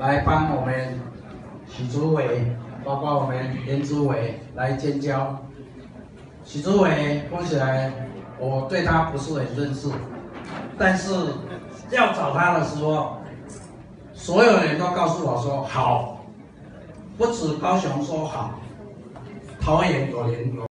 来帮我们许主委，包括我们严主委来建交。许主委说起来，我对他不是很认识，但是要找他的时候，所有人都告诉我说好，不止高雄说好，桃园有人有。